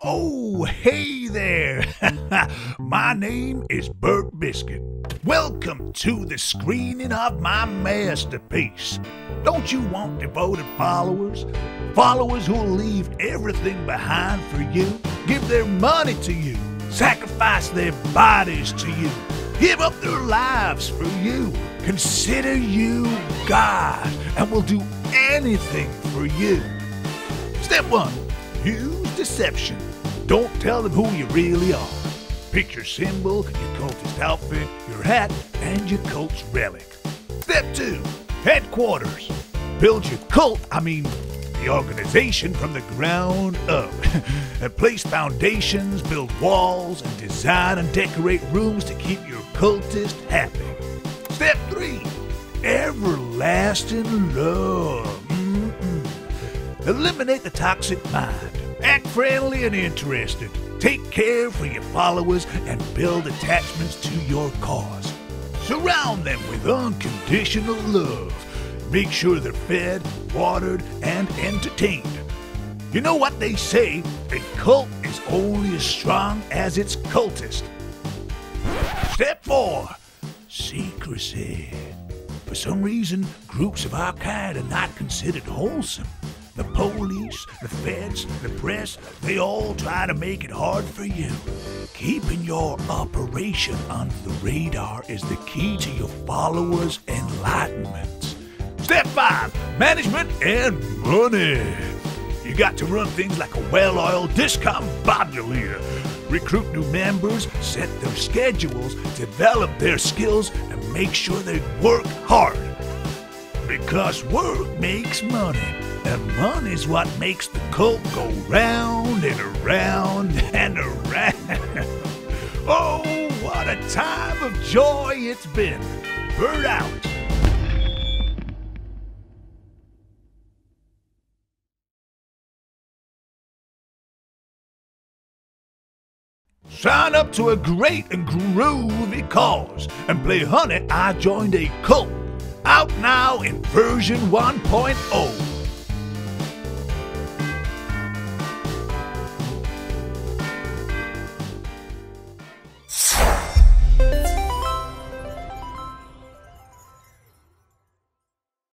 Oh, hey there! my name is Bert Biscuit. Welcome to the screening of my masterpiece. Don't you want devoted followers? Followers who'll leave everything behind for you, give their money to you, sacrifice their bodies to you, give up their lives for you, consider you God, and will do anything for you. Step one use deception. Don't tell them who you really are. Pick your symbol, your cultist outfit, your hat, and your cult's relic. Step two headquarters. Build your cult, I mean, the organization from the ground up. place foundations, build walls, and design and decorate rooms to keep your cultist happy. Step three everlasting love. Mm-mm. Eliminate the toxic mind. Act friendly and interested. Take care for your followers and build attachments to your cause. Surround them with unconditional love. Make sure they're fed, watered, and entertained. You know what they say a cult is only as strong as its cultist. Step 4 Secrecy. For some reason, groups of our kind are not considered wholesome. The police, the feds, the press, they all try to make it hard for you. Keeping your operation under the radar is the key to your followers' enlightenment. Step 5 Management and Money. You got to run things like a well oiled discombobulator. Recruit new members, set their schedules, develop their skills, and make sure they work hard. Because work makes money. And money's what makes the cult go round and around and around. oh, what a time of joy it's been. Bert out. Sign up to a great and groovy cause and play Honey, I Joined a Cult. Out now in version 1.0.